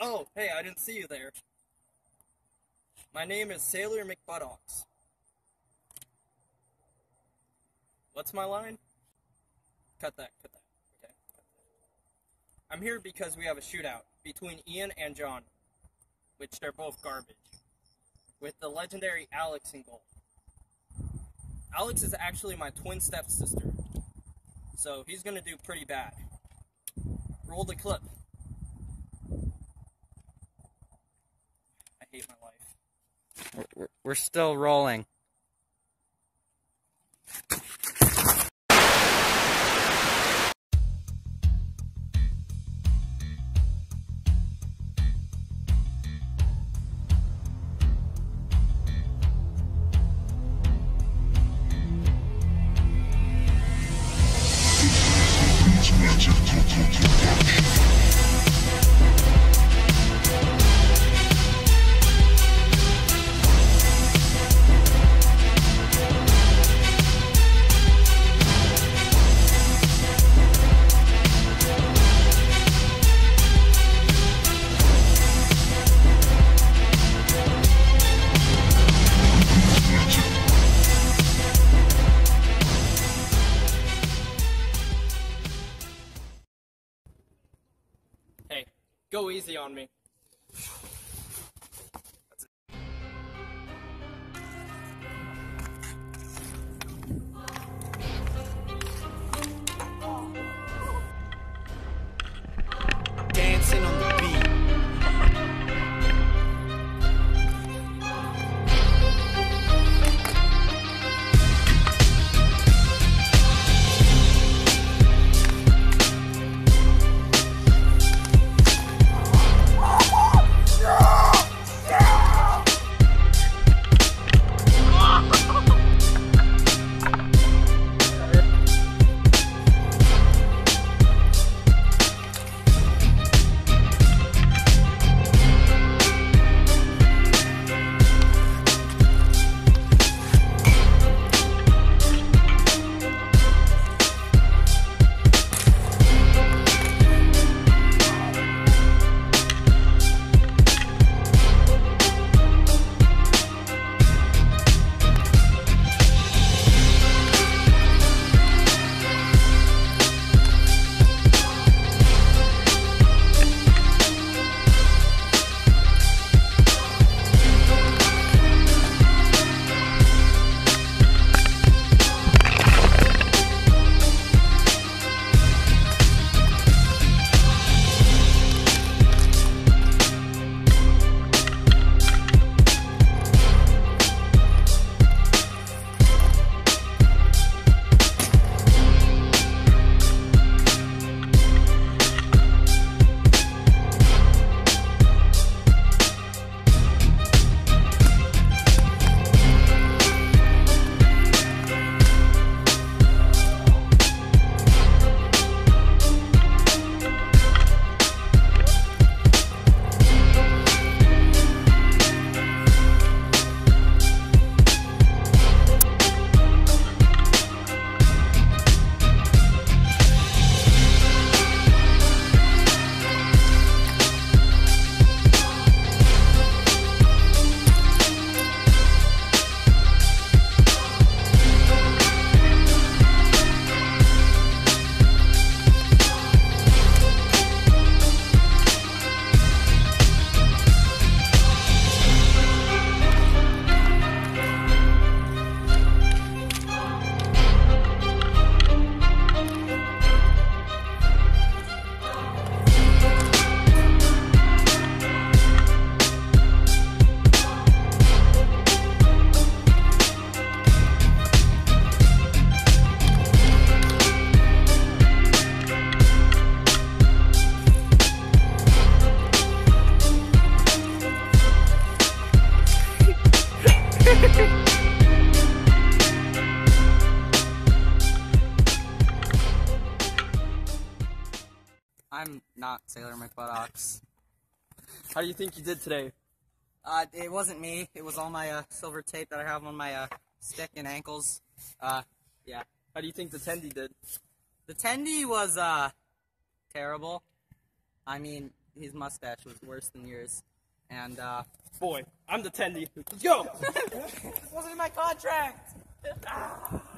Oh, hey, I didn't see you there. My name is Sailor McButtocks. What's my line? Cut that, cut that. Okay. I'm here because we have a shootout between Ian and John, which they're both garbage, with the legendary Alex in goal. Alex is actually my twin stepsister, so he's gonna do pretty bad. Roll the clip. I hate my life. We're- We're, still rolling. Go easy on me. Not Sailor McButtocks. How do you think you did today? Uh, it wasn't me. It was all my uh, silver tape that I have on my uh, stick and ankles. Uh, yeah. How do you think the Tendy did? The tendy was uh terrible. I mean, his mustache was worse than yours, and uh, Boy, I'm the tendy. Let's go! this wasn't in my contract.